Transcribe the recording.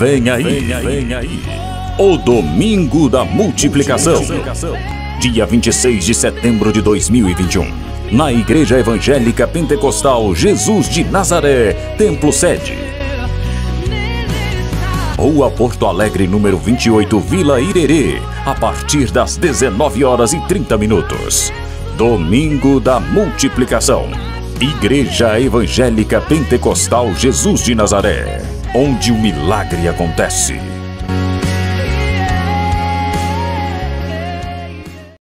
Vem aí, vem aí. O Domingo da Multiplicação. Dia 26 de setembro de 2021. Na Igreja Evangélica Pentecostal Jesus de Nazaré, Templo Sede. Rua Porto Alegre, número 28, Vila Irerê, a partir das 19 horas e 30 minutos. Domingo da Multiplicação. Igreja Evangélica Pentecostal Jesus de Nazaré, onde o milagre acontece.